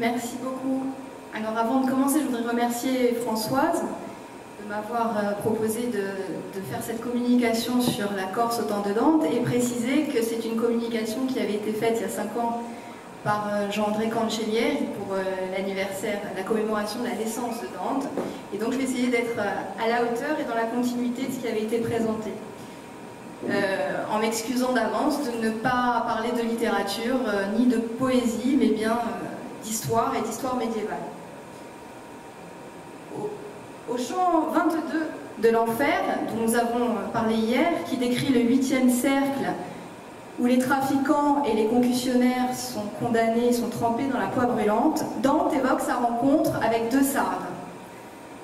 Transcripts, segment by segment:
Merci beaucoup. Alors avant de commencer, je voudrais remercier Françoise de m'avoir euh, proposé de, faire cette communication sur la Corse au temps de Dante et préciser que c'est une communication qui avait été faite il y a cinq ans par euh, Jean-André Cancellieri pour euh, l'anniversaire, la commémoration de la naissance de Dante. Et donc je vais essayer d'être à la hauteur et dans la continuité de ce qui avait été présenté. en m'excusant d'avance de ne pas parler de littérature ni de poésie, mais bien d'histoire et d'histoire médiévale. Au, chant 22 de l'enfer, dont nous avons parlé hier, qui décrit le huitième cercle où les trafiquants et les concussionnaires sont condamnés, sont trempés dans la poix brûlante, Dante évoque sa rencontre avec deux sardes,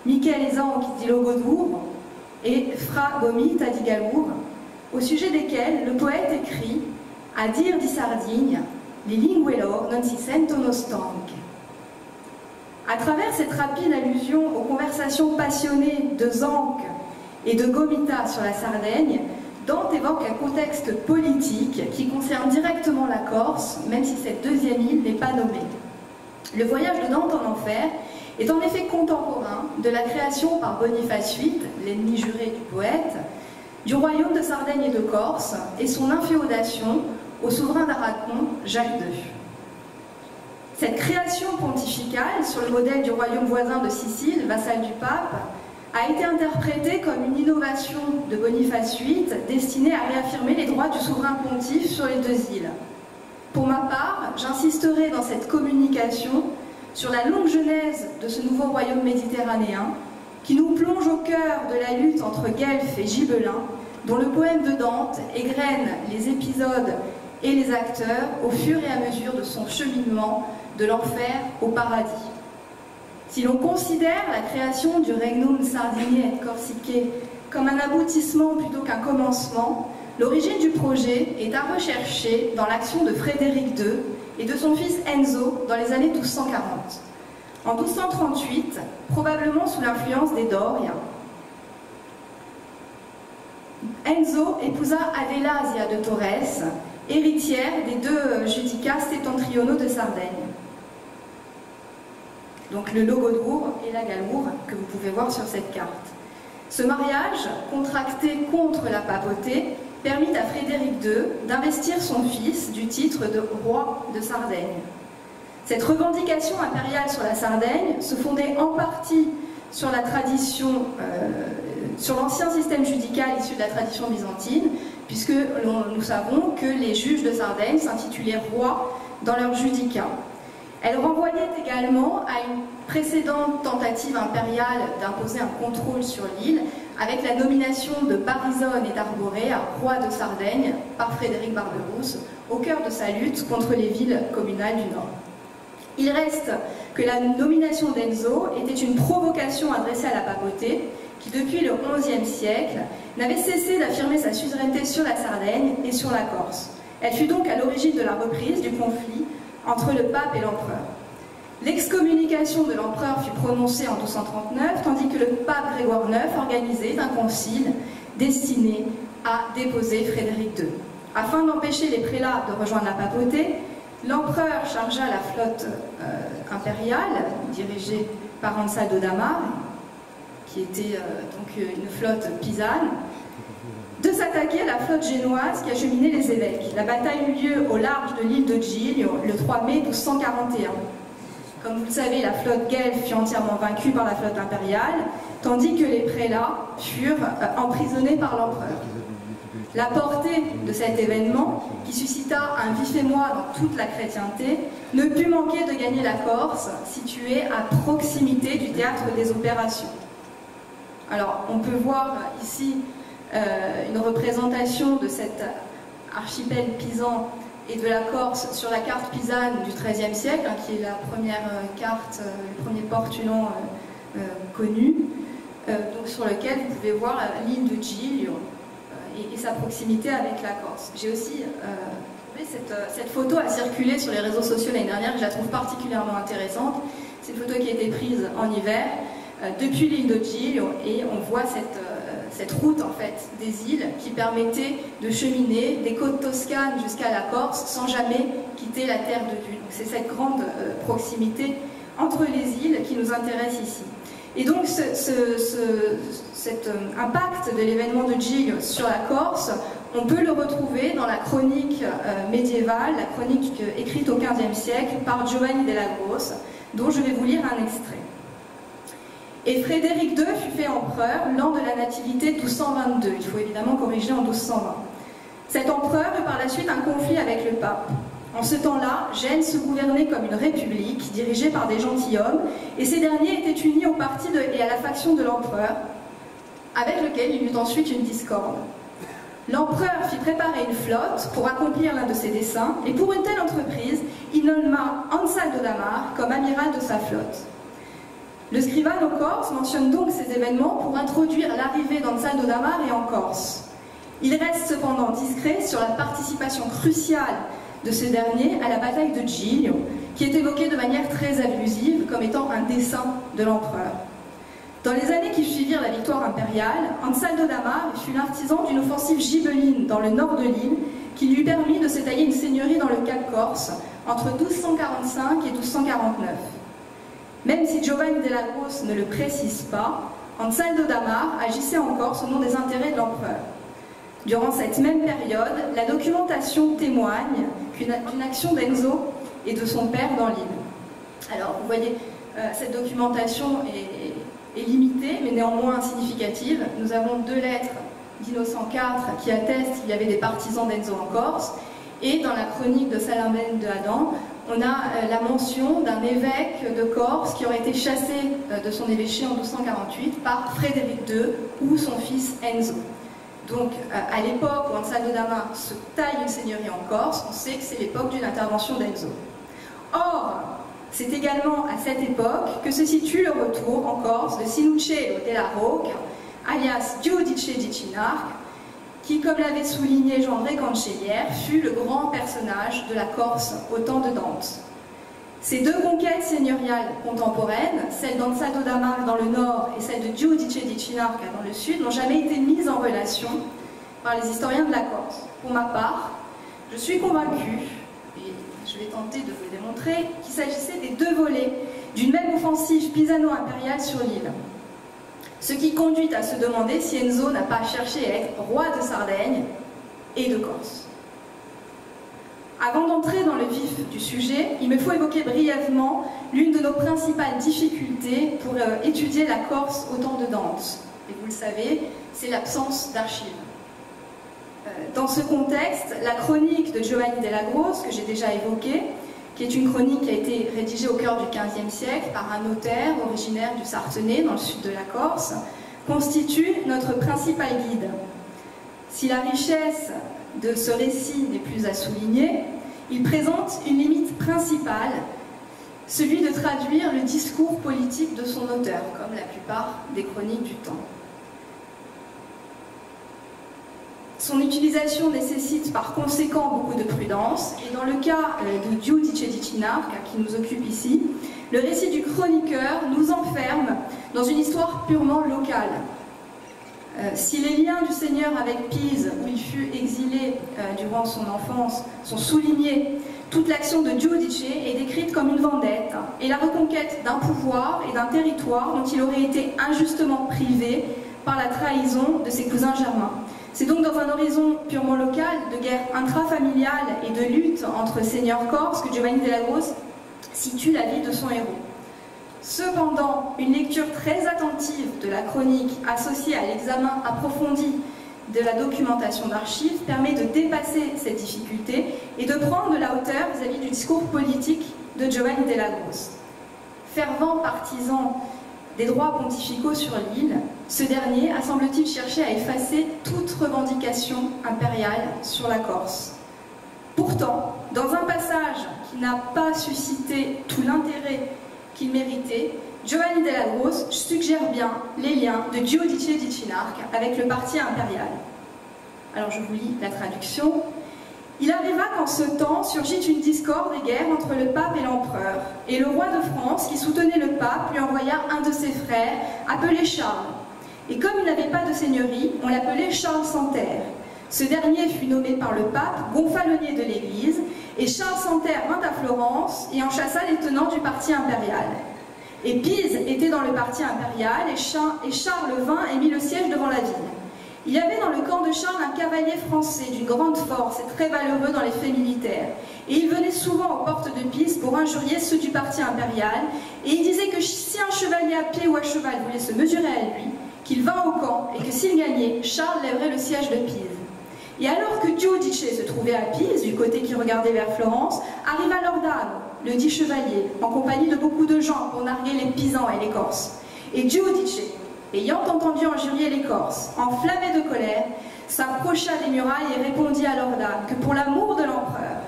Michael Ezanque di Logodour et Fra Gomita di Galour, au sujet desquels le poète écrit À dire di Les linguello non si sentono stanche. À travers cette rapide allusion aux conversations passionnées de Zanck et de Gomita sur la Sardaigne, Dante évoque un contexte politique qui concerne directement la Corse, même si cette deuxième île n'est pas nommée. Le voyage de Dante en enfer est en effet contemporain de la création par Boniface VIII, l'ennemi juré du poète, du royaume de Sardaigne et de Corse et son inféodation au souverain d'Aragon, Jacques II. Cette création pontificale, sur le modèle du royaume voisin de Sicile, vassal du pape, a été interprétée comme une innovation de Boniface VIII destinée à réaffirmer les droits du souverain pontife sur les deux îles. Pour ma part, j'insisterai dans cette communication sur la longue genèse de ce nouveau royaume méditerranéen qui nous plonge au cœur de la lutte entre Guelph et Gibelin, dont le poème de Dante égrène les épisodes et les acteurs au fur et à mesure de son cheminement de l'enfer au paradis. Si l'on considère la création du Regnum Sardinier et comme un aboutissement plutôt qu'un commencement, l'origine du projet est à rechercher dans l'action de Frédéric II et de son fils Enzo dans les années 1240. En 1238, probablement sous l'influence des Doria, Enzo épousa Adelasia de Torres, héritière des deux judicats septentrionaux de Sardaigne. Donc le Logodour et la Galour que vous pouvez voir sur cette carte. Ce mariage, contracté contre la papauté, permit à Frédéric II d'investir son fils du titre de roi de Sardaigne. Cette revendication impériale sur la Sardaigne se fondait en partie sur euh, sur l'ancien système judical issu de la tradition byzantine, puisque nous savons que les juges de Sardaigne s'intitulaient rois dans leur judicat. Elle renvoyait également à une précédente tentative impériale d'imposer un contrôle sur l'île, avec la nomination de Barizone et d'Arboré à roi de Sardaigne par Frédéric Barberousse, au cœur de sa lutte contre les villes communales du Nord. Il reste que la nomination d'Enzo était une provocation adressée à la papauté, qui depuis le XIe siècle n'avait cessé d'affirmer sa suzeraineté sur la Sardaigne et sur la Corse. Elle fut donc à l'origine de la reprise du conflit entre le pape et l'empereur. L'excommunication de l'empereur fut prononcée en 1239, tandis que le pape Grégoire IX organisait un concile destiné à déposer Frédéric II. Afin d'empêcher les prélats de rejoindre la papauté, l'empereur chargea la flotte euh, impériale, dirigée par Ansaldo Damar, qui était euh, donc une flotte pisane, de s'attaquer à la flotte génoise qui acheminait les évêques. La bataille eut lieu au large de l'île de Giglio le 3 mai 1241. Comme vous le savez, la flotte guelfe fut entièrement vaincue par la flotte impériale, tandis que les prélats furent euh, emprisonnés par l'empereur. La portée de cet événement, qui suscita un vif émoi dans toute la chrétienté, ne put manquer de gagner la Corse, située à proximité du théâtre des opérations. Alors, on peut voir ici euh, une représentation de cet archipel pisan et de la Corse sur la carte pisane du XIIIe siècle, hein, qui est la première euh, carte, euh, le premier porte-nom connu, donc sur lequel vous pouvez voir l'île de Giglio et, sa proximité avec la Corse. J'ai aussi cette, cette, photo a circulé sur les réseaux sociaux l'année dernière, je la trouve particulièrement intéressante. C'est une photo qui a été prise en hiver depuis l'île Giglio et on voit cette cette route en fait des îles qui permettait de cheminer des côtes toscanes jusqu'à la Corse sans jamais quitter la terre de vue. C'est cette grande euh, proximité entre les îles qui nous intéresse ici. Et donc cet euh, impact de l'événement de Giglio sur la Corse, on peut le retrouver dans la chronique euh, médiévale, la chronique écrite au XVe siècle par Giovanni della Grosse, dont je vais vous lire un extrait. Et Frédéric II fut fait empereur l'an de la nativité 1222. Il faut évidemment corriger en 1220. Cet empereur eut par la suite un conflit avec le pape. En ce temps-là, Gênes se gouvernait comme une république dirigée par des gentilshommes, et ces derniers étaient unis au parti et à la faction de l'empereur, avec lequel il eut ensuite une discorde. L'empereur fit préparer une flotte pour accomplir l'un de ses desseins, et pour une telle entreprise, il nomma Ansaldo d'Amar comme amiral de sa flotte. Le scrivano corse mentionne donc ces événements pour introduire l'arrivée d'Ansaldo d'Amar et en Corse. Il reste cependant discret sur la participation cruciale de ce dernier à la bataille de Giglio, qui est évoquée de manière très abusive comme étant un dessein de l'empereur. Dans les années qui suivirent la victoire impériale, Ansaldo d'Amar fut l'artisan d'une offensive gibeline dans le nord de l'île qui lui permit de s'étailler une seigneurie dans le Cap Corse entre 1245 et 1249. Même si Giovanni della Grosse ne le précise pas, Ansaldo d'Amar agissait en Corse au nom des intérêts de l'empereur. Durant cette même période, la documentation témoigne d'une action d'Enzo et de son père dans l'île. Alors, vous voyez, euh, cette documentation est, limitée, mais néanmoins significative. Nous avons deux lettres d'Innocent IV qui attestent qu'il y avait des partisans d'Enzo en Corse, et dans la chronique de Salamène de Adam, on a euh, la mention d'un évêque de Corse qui aurait été chassé euh, de son évêché en 1248 par Frédéric II ou son fils Enzo. Donc, à l'époque où Ansaldo d'Ama se taille une seigneurie en Corse, on sait que c'est l'époque d'une intervention d'Enzo. Or, c'est également à cette époque que se situe le retour en Corse de Sinuceo della Rocca, alias Giudice di Cinarque, qui, comme l'avait souligné Jean-André fut le grand personnage de la Corse au temps de Dante. Ces deux conquêtes seigneuriales contemporaines, celle d'Ansaldo d'Amar dans le nord et celle de Giudice di Cinarca dans le sud, n'ont jamais été mises en relation par les historiens de la Corse. Pour ma part, je suis convaincue, et je vais tenter de vous démontrer, qu'il s'agissait des deux volets d'une même offensive pisano-impériale sur l'île. Ce qui conduit à se demander si Enzo n'a pas cherché à être roi de Sardaigne et de Corse. Avant d'entrer dans le vif du sujet, il me faut évoquer brièvement l'une de nos principales difficultés pour euh, étudier la Corse au temps de Dante. Et vous le savez, c'est l'absence d'archives. Euh, dans ce contexte, la chronique de Giovanni della Grosse, que j'ai déjà évoquée, qui est une chronique qui a été rédigée au cœur du XVe siècle par un notaire originaire du Sartenay, dans le sud de la Corse, constitue notre principal guide. Si la richesse de ce récit n'est plus à souligner, il présente une limite principale, celui de traduire le discours politique de son auteur, comme la plupart des chroniques du temps. Son utilisation nécessite par conséquent beaucoup de prudence, et dans le cas euh, de Giudice di qui nous occupe ici, le récit du chroniqueur nous enferme dans une histoire purement locale. Euh, si les liens du Seigneur avec Pise, où il fut exilé euh, durant son enfance, sont soulignés, toute l'action de Giudice est décrite comme une vendette et la reconquête d'un pouvoir et d'un territoire dont il aurait été injustement privé par la trahison de ses cousins germains. C'est donc dans un horizon purement local, de guerre intrafamiliale et de lutte entre seigneurs corses que Giovanni della Grosse situe la vie de son héros. Cependant, une lecture très attentive de la chronique associée à l'examen approfondi de la documentation d'archives permet de dépasser cette difficulté et de prendre de la hauteur vis-à-vis du discours politique de Giovanni della Grosse. Fervent partisan des droits pontificaux sur l'île, ce dernier a semble-t-il cherché à effacer toute revendication impériale sur la Corse. Pourtant, dans un passage qui n'a pas suscité tout l'intérêt qu'il méritait, Giovanni della Grosse suggère bien les liens de Giudice di Cinarca avec le parti impérial. Alors je vous lis la traduction. Il arriva qu'en ce temps surgit une discorde et guerre entre le pape et l'empereur, et le roi de France, qui soutenait le pape, lui envoya un de ses frères, appelé Charles. Et comme il n'avait pas de seigneurie, on l'appelait Charles Santerre. Ce dernier fut nommé par le pape gonfalonier de l'Église, et Charles Santerre vint à Florence et en chassa les tenants du parti impérial. Et Pise était dans le parti impérial, et Charles vint et mit le siège devant la ville. Il y avait dans le camp de Charles un cavalier français d'une grande force et très valeureux dans les faits militaires. Et il venait souvent aux portes de Pise pour injurier ceux du parti impérial, et il disait que si un chevalier à pied ou à cheval voulait se mesurer à lui, qu'il vint au camp, et que s'il gagnait, Charles lèverait le siège de Pise. Et alors que Giudice se trouvait à Pise, du côté qui regardait vers Florence, arriva Lordano, le dit chevalier, en compagnie de beaucoup de gens pour narguer les Pisans et les Corses. Et Giudice, ayant entendu injurier les Corses, enflammé de colère, s'approcha des murailles et répondit à Lordane que pour l'amour de l'empereur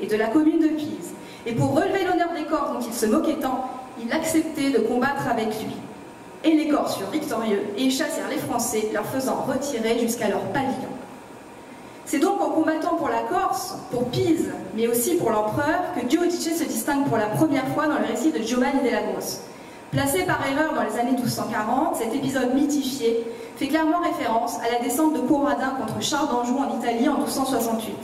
et de la commune de Pise, et pour relever l'honneur des Corses dont il se moquait tant, il acceptait de combattre avec lui. Et les Corses furent victorieux et chassèrent les Français, leur faisant retirer jusqu'à leur pavillon. C'est donc en combattant pour la Corse, pour Pise, mais aussi pour l'empereur, que Giudice se distingue pour la première fois dans le récit de Giovanni della Grosse. Placé par erreur dans les années 1240, cet épisode mythifié fait clairement référence à la descente de Corradin contre Charles d'Anjou en Italie en 1268.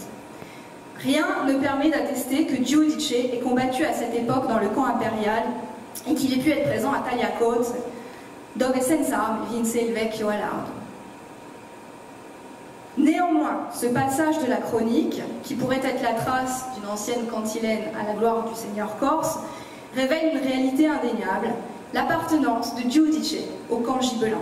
Rien ne permet d'attester que Giudice ait combattu à cette époque dans le camp impérial et qu'il ait pu être présent à Tagliacozze, dove senza vinse il vecchio Alardo. Néanmoins, ce passage de la chronique, qui pourrait être la trace d'une ancienne cantilène à la gloire du seigneur corse, révèle une réalité indéniable, l'appartenance de Giudice au camp gibelin.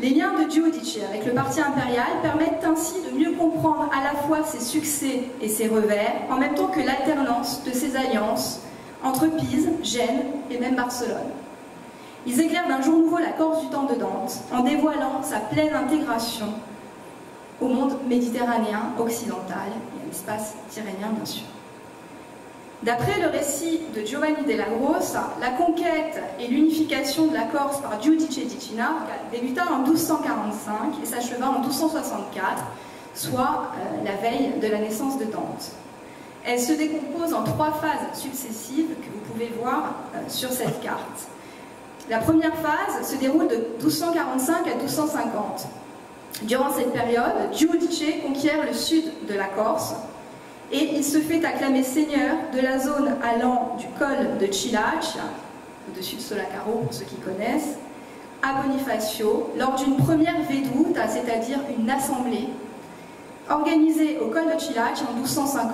Les liens de Giudice avec le parti impérial permettent ainsi de mieux comprendre à la fois ses succès et ses revers, en même temps que l'alternance de ses alliances entre Pise, Gênes et même Barcelone. Ils éclairent d'un jour nouveau la Corse du temps de Dante, en dévoilant sa pleine intégration au monde méditerranéen occidental et à l'espace tyrrhénien bien sûr. D'après le récit de Giovanni della Grossa, la conquête et l'unification de la Corse par Giudice di débuta en 1245 et s'acheva en 1264, soit euh, la veille de la naissance de Dante. Elle se décompose en trois phases successives que vous pouvez voir euh, sur cette carte. La première phase se déroule de 1245 à 1250. Durant cette période, Giudice conquiert le sud de la Corse et il se fait acclamer seigneur de la zone allant du col de Cilac, au-dessus de Solacaro pour ceux qui connaissent, à Bonifacio, lors d'une première vedouta, c'est-à-dire une assemblée, organisée au col de Cilac en 1250.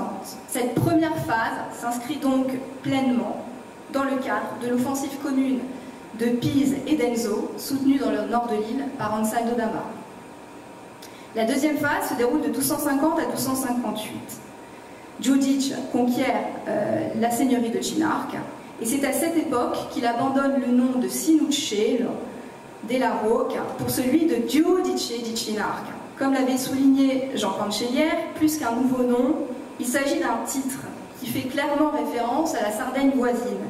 Cette première phase s'inscrit donc pleinement dans le cadre de l'offensive commune de Pise et d'Enzo, soutenue dans le nord de l'île par Ansaldo Dama. La deuxième phase se déroule de 1250 à 1258. Giudice conquiert euh, la seigneurie de Cinarca et c'est à cette époque qu'il abandonne le nom de Sinucce della Rocca pour celui de Giudice di Cinarca. Comme l'avait souligné Jean Cancellière, plus qu'un nouveau nom, il s'agit d'un titre qui fait clairement référence à la Sardaigne voisine.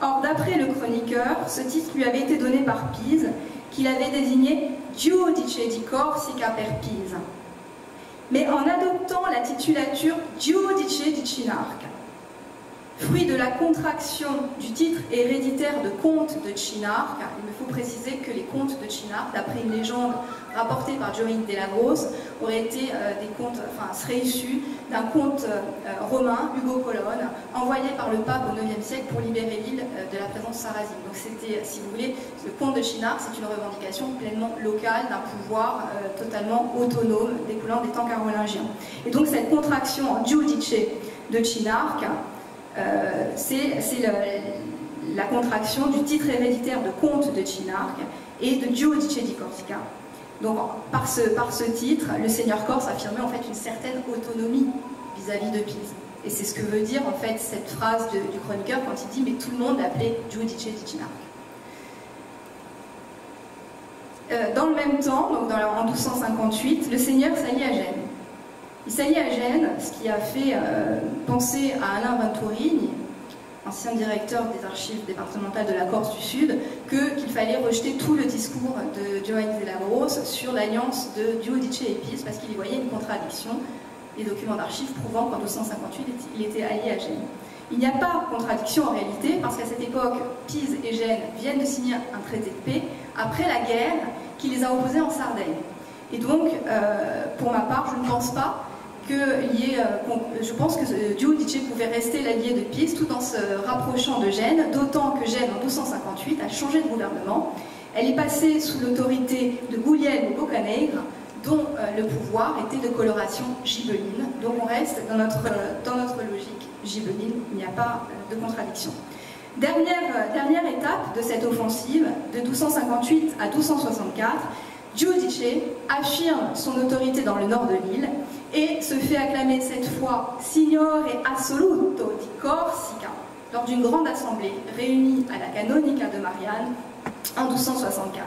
Or, d'après le chroniqueur, ce titre lui avait été donné par Pise, qu'il avait désigné Giudice di Corsica per Pisa. Mais en adoptant la titulature Giudice di Cinarca, fruit de la contraction du titre héréditaire de comte de Cinarca, il me faut préciser que les comtes de Cinarca, d'après une légende rapportée par Giovanni della Grosse, auraient été euh, des comtes, enfin, seraient issus d'un comte euh, romain, Hugo Colonne, envoyé par le pape au IXe siècle pour libérer l'île euh, de la présence sarrasine. Donc c'était, si vous voulez, le comte de Chinard, c'est une revendication pleinement locale d'un pouvoir totalement autonome découlant des temps carolingiens. Et donc cette contraction en Giudice de Cinarca, c'est la contraction du titre héréditaire de comte de Cinarca et de Giudice di Corsica. Donc par ce, par ce titre, le seigneur corse affirmait en fait une certaine autonomie vis-à-vis de Pise. Et c'est ce que veut dire en fait cette phrase du chroniqueur quand il dit mais tout le monde l'appelait Giudice di euh, dans le même temps, donc en 1258, le seigneur s'allie à Gênes. Il s'allie à Gênes, ce qui a fait euh, penser à Alain Venturini, ancien directeur des archives départementales de la Corse du Sud, qu'il fallait rejeter tout le discours de Giovanni della Grosse sur l'alliance de Giudice et Pise parce qu'il y voyait une contradiction, les documents d'archives prouvant qu'en 1258 il était allié à Gênes. Il n'y a pas de contradiction en réalité parce qu'à cette époque, Pise et Gênes viennent de signer un traité de paix après la guerre qui les a opposés en Sardaigne. Et donc, euh, pour ma part, je ne pense pas que y ait, euh, je pense que Giudice pouvait rester l'allié de Pise tout en se rapprochant de Gênes, d'autant que Gênes, en 1258, a changé de gouvernement. Elle est passée sous l'autorité de Guglielmo Boccanegra, dont euh, le pouvoir était de coloration gibeline. Donc on reste dans notre, dans notre logique gibeline, il n'y a pas de contradiction. Dernière, dernière étape de cette offensive, de 1258 à 1264, Giudice affirme son autorité dans le nord de l'île et se fait acclamer cette fois Signore assoluto di Corsica lors d'une grande assemblée réunie à la Canonica de Marianne en 1264.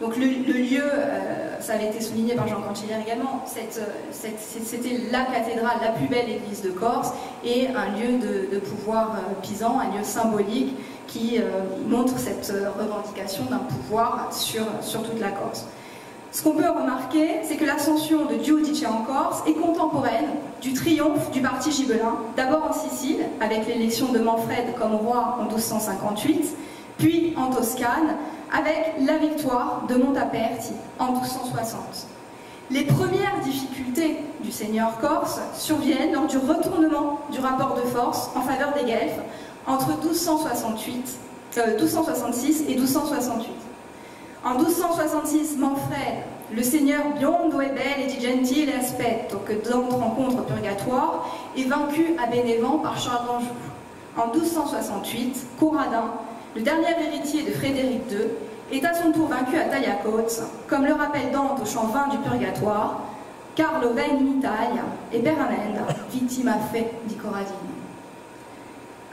Donc le, lieu, euh, ça avait été souligné par Jean Cancellière également, c'était la cathédrale, la plus belle église de Corse et un lieu de, pouvoir euh, pisan, un lieu symbolique qui euh, montre cette revendication d'un pouvoir sur, sur toute la Corse. Ce qu'on peut remarquer, c'est que l'ascension de Giudice en Corse est contemporaine du triomphe du parti gibelin, d'abord en Sicile, avec l'élection de Manfred comme roi en 1258, puis en Toscane, avec la victoire de Montaperti en 1260. Les premières difficultés du seigneur corse surviennent lors du retournement du rapport de force en faveur des Guelfes entre 1268, 1266 euh, et 1268. En 1266, Manfred, le seigneur biondo e belle e di gentile aspetto que Dante rencontre au purgatoire, est vaincu à Bénévent par Charles d'Anjou. En 1268, Couradin, le dernier héritier de Frédéric II, est à son tour vaincu à Tagliacozze, comme le rappelle Dante au chant 20 du Purgatoire, Carlo venne in Italia e per amenda vittima fe di Corradino.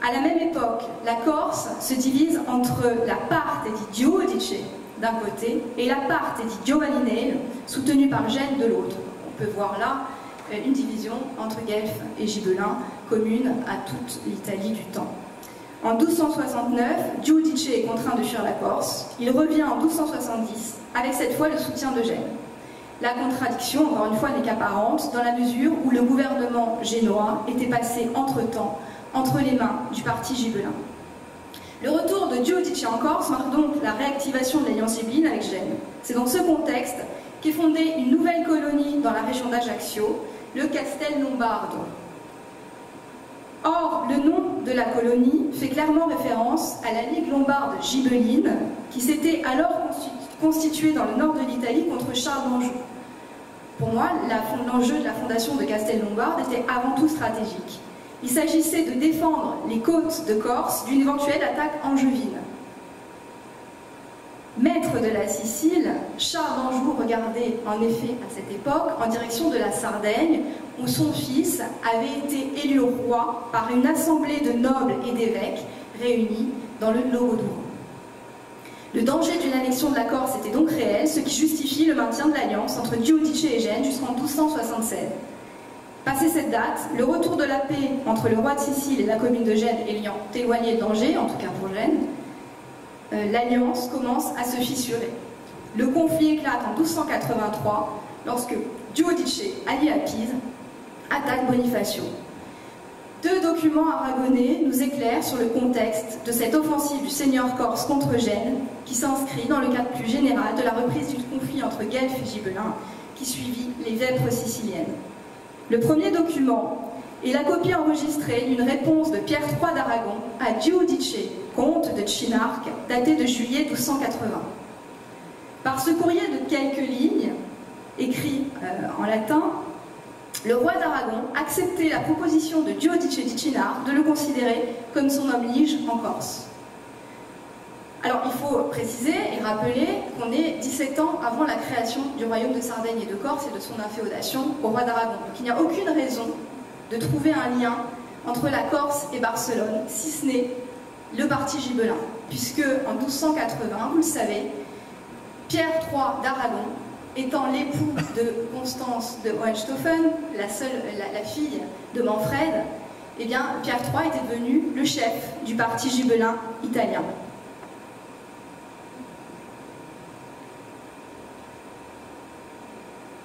À la même époque, la Corse se divise entre la parte di Giudice d'un côté et la parte di Giovanninello, soutenue par Gênes de l'autre. On peut voir là euh, une division entre Guelph et Gibelin, commune à toute l'Italie du temps. En 1269, Giudice est contraint de fuir la Corse. Il revient en 1270, avec cette fois le soutien de Gênes. La contradiction, encore une fois, n'est qu'apparente, dans la mesure où le gouvernement génois était passé entre-temps entre les mains du parti gibelin. Le retour de Giudice en Corse marque donc la réactivation de l'alliance gibelline avec Gênes. C'est dans ce contexte qu'est fondée une nouvelle colonie dans la région d'Ajaccio, le Castel Lombardo, Or, le nom de la colonie fait clairement référence à la Ligue lombarde gibeline qui s'était alors constituée dans le nord de l'Italie contre Charles d'Anjou. Pour moi, l'enjeu de la fondation de Castel-Lombard était avant tout stratégique. Il s'agissait de défendre les côtes de Corse d'une éventuelle attaque angevine. Maître de la Sicile, Charles d'Anjou regardait en effet à cette époque en direction de la Sardaigne, où son fils avait été élu roi par une assemblée de nobles et d'évêques réunis dans le Logudoro. Le danger d'une annexion de la Corse était donc réel, ce qui justifie le maintien de l'alliance entre Giudice et Gênes jusqu'en 1276. Passé cette date, le retour de la paix entre le roi de Sicile et la commune de Gênes ayant éloigné le danger, en tout cas pour Gênes, euh, l'alliance commence à se fissurer. Le conflit éclate en 1283 lorsque Giudice, allié à Pise, attaque Bonifacio. Deux documents aragonais nous éclairent sur le contexte de cette offensive du seigneur corse contre Gênes, qui s'inscrit dans le cadre plus général de la reprise du conflit entre Guelph et Gibelin, qui suivit les vêpres siciliennes. Le premier document est la copie enregistrée d'une réponse de Pierre III d'Aragon à Giudice, comte de Chinarque, daté de juillet 1280. Par ce courrier de quelques lignes, écrit euh, en latin, le roi d'Aragon acceptait la proposition de Giudice di Chinar de le considérer comme son homme lige en Corse. Alors il faut préciser et rappeler qu'on est 17 ans avant la création du royaume de Sardaigne et de Corse et de son inféodation au roi d'Aragon. Donc il n'y a aucune raison de trouver un lien entre la Corse et Barcelone, si ce n'est le parti gibelin, puisque en 1280, vous le savez, Pierre III d'Aragon étant l'époux de Constance de Hohenstaufen, la, seule, fille de Manfred, eh bien, Pierre III était devenu le chef du parti gibelin italien.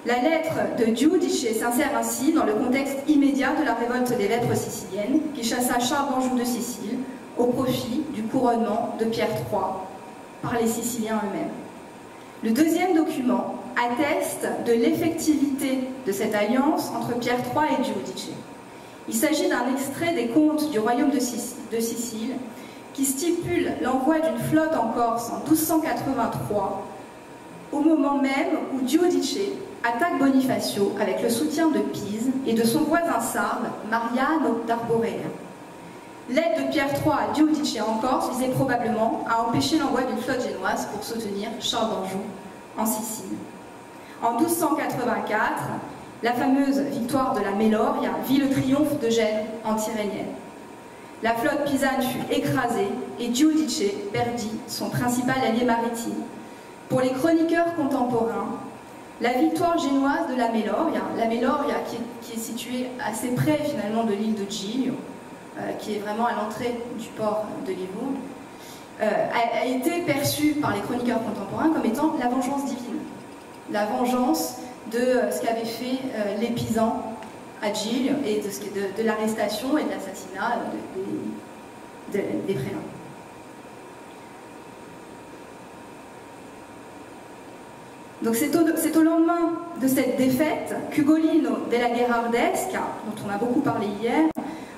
La lettre de Giudice s'insère ainsi dans le contexte immédiat de la révolte des vêpres siciliennes qui chassa Charles d'Anjou de Sicile au profit du couronnement de Pierre III par les Siciliens eux-mêmes. Le deuxième document atteste de l'effectivité de cette alliance entre Pierre III et Giudice. Il s'agit d'un extrait des comptes du royaume de Sicile qui stipule l'envoi d'une flotte en Corse en 1283, au moment même où Giudice attaque Bonifacio avec le soutien de Pise et de son voisin sarde, Mariano d'Arborea. L'aide de Pierre III à Giudice en Corse visait probablement à empêcher l'envoi d'une flotte génoise pour soutenir Charles d'Anjou en Sicile. En 1284, la fameuse victoire de la Méloria vit le triomphe de Gênes en Tyrrhénienne. La flotte pisane fut écrasée et Giudice perdit son principal allié maritime. Pour les chroniqueurs contemporains, la victoire génoise de la Méloria, la qui est, située assez près finalement de l'île de Giglio, euh, qui est vraiment à l'entrée du port de Livourne, euh, a, été perçue par les chroniqueurs contemporains comme étant la vengeance divine. La vengeance de euh, ce qu'avaient fait les Pisans à Giglio et de, l'arrestation et de l'assassinat des prélats. C'est au, lendemain de cette défaite qu'Ugolino della Gherardesca, dont on a beaucoup parlé hier,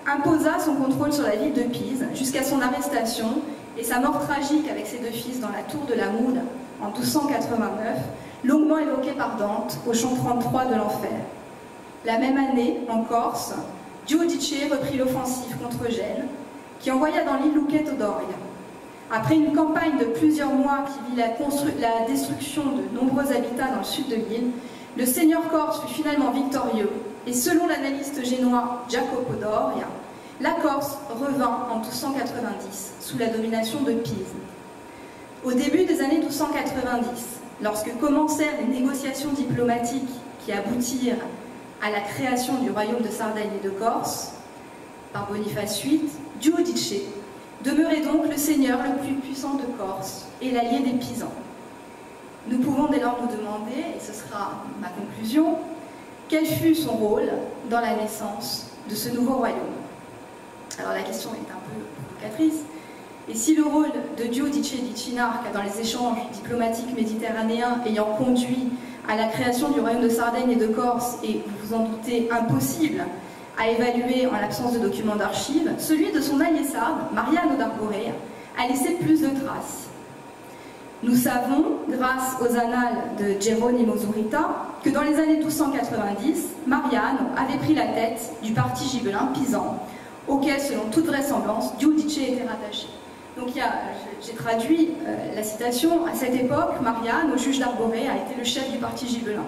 imposa son contrôle sur la ville de Pise jusqu'à son arrestation et sa mort tragique avec ses deux fils dans la tour de la Moule en 1289, longuement évoquée par Dante au chant 33 de l'Enfer. La même année, en Corse, Giudice reprit l'offensive contre Gênes, qui envoya dans l'île Luccheto d'Oria. Après une campagne de plusieurs mois qui vit la, destruction de nombreux habitats dans le sud de l'île, le seigneur corse fut finalement victorieux et selon l'analyste génois Jacopo Doria, la Corse revint en 1290 sous la domination de Pise. Au début des années 1290, lorsque commencèrent les négociations diplomatiques qui aboutirent à la création du royaume de Sardaigne et de Corse, par Boniface VIII, Giudice demeurait donc le seigneur le plus puissant de Corse et l'allié des Pisans. Nous pouvons dès lors nous demander, et ce sera ma conclusion, quel fut son rôle dans la naissance de ce nouveau royaume? Alors la question est un peu provocatrice. Et si le rôle de Giudice di Cinarca dans les échanges diplomatiques méditerranéens ayant conduit à la création du royaume de Sardaigne et de Corse est, vous vous en doutez, impossible à évaluer en l'absence de documents d'archives, celui de son allié sarde, Mariano d'Arborea, a laissé plus de traces. Nous savons, grâce aux annales de Geronimo Zurita, que dans les années 1290, Mariano avait pris la tête du parti gibelin pisan, auquel, selon toute vraisemblance, Giudice était rattaché. Donc j'ai traduit euh, la citation, à cette époque, Mariano, juge d'Arboré, a été le chef du parti gibelin.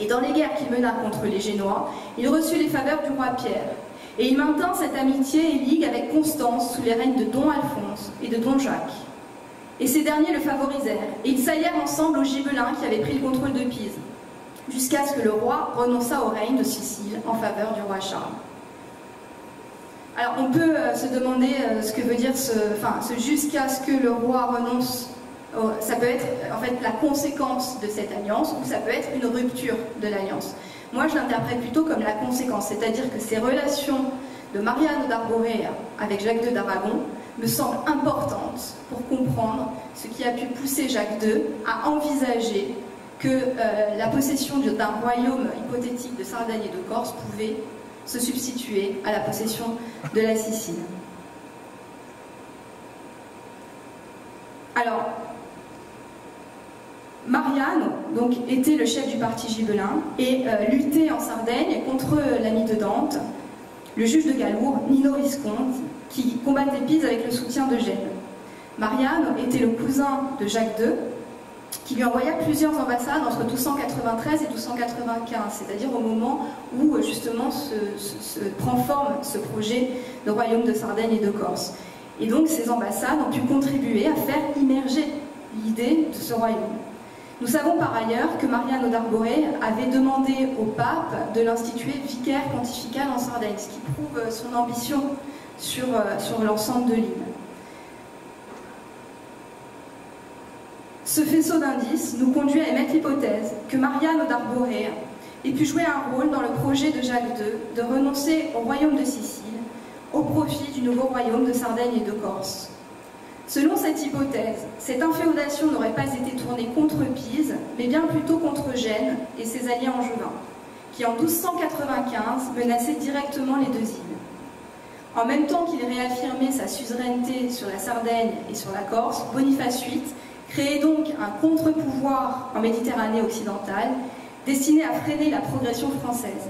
Et dans les guerres qu'il mena contre les Génois, il reçut les faveurs du roi Pierre. Et il maintint cette amitié et ligue avec Constance sous les règnes de Don Alphonse et de Don Jacques et ces derniers le favorisèrent, et ils s'allièrent ensemble aux Gibelins qui avaient pris le contrôle de Pise, jusqu'à ce que le roi renonça au règne de Sicile en faveur du roi Charles. Alors on peut euh, se demander euh, ce que veut dire ce, jusqu'à ce que le roi renonce, ça peut être en fait la conséquence de cette alliance ou ça peut être une rupture de l'alliance. Moi je l'interprète plutôt comme la conséquence, c'est-à-dire que ces relations de Mariano d'Arborea avec Jacques II d'Aragon me semble importante pour comprendre ce qui a pu pousser Jacques II à envisager que euh, la possession d'un royaume hypothétique de Sardaigne et de Corse pouvait se substituer à la possession de la Sicile. Alors, Mariano donc, était le chef du parti gibelin et euh, luttait en Sardaigne contre l'ami de Dante, le juge de Galour, Nino Visconti, qui combattait Pise avec le soutien de Gênes. Marianne était le cousin de Jacques II, qui lui envoya plusieurs ambassades entre 1293 et 1295, c'est-à-dire au moment où justement se, prend forme ce projet de royaume de Sardaigne et de Corse. Et donc ces ambassades ont pu contribuer à faire immerger l'idée de ce royaume. Nous savons par ailleurs que Mariano d'Arboré avait demandé au pape de l'instituer vicaire pontifical en Sardaigne, ce qui prouve son ambition sur, euh, sur l'ensemble de l'île. Ce faisceau d'indices nous conduit à émettre l'hypothèse que Mariano d'Arboré ait pu jouer un rôle dans le projet de Jacques II de renoncer au royaume de Sicile au profit du nouveau royaume de Sardaigne et de Corse. Selon cette hypothèse, cette inféodation n'aurait pas été tournée contre Pise, mais bien plutôt contre Gênes et ses alliés angevins, qui en 1295 menaçaient directement les deux îles. En même temps qu'il réaffirmait sa suzeraineté sur la Sardaigne et sur la Corse, Boniface VIII créait donc un contre-pouvoir en Méditerranée occidentale destiné à freiner la progression française.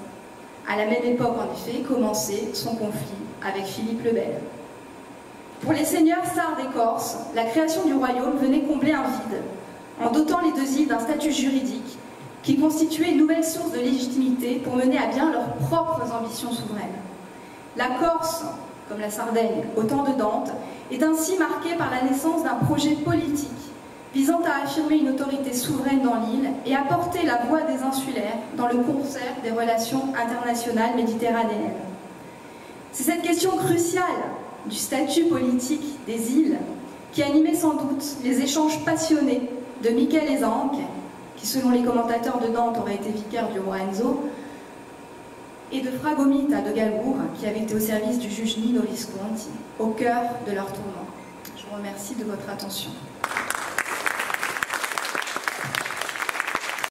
À la même époque, en effet, commençait son conflit avec Philippe le Bel. Pour les seigneurs sardes et corses, la création du royaume venait combler un vide, en dotant les deux îles d'un statut juridique qui constituait une nouvelle source de légitimité pour mener à bien leurs propres ambitions souveraines. La Corse, comme la Sardaigne, au temps de Dante, est ainsi marquée par la naissance d'un projet politique visant à affirmer une autorité souveraine dans l'île et à porter la voix des insulaires dans le concert des relations internationales méditerranéennes. C'est cette question cruciale du statut politique des îles qui animait sans doute les échanges passionnés de Michel Ezanque, qui selon les commentateurs de Dante aurait été vicaire du roi Enzo, et de Fragomita de Galbourg, qui avait été au service du juge Nino Visconti, au cœur de leur tournant. Je vous remercie de votre attention.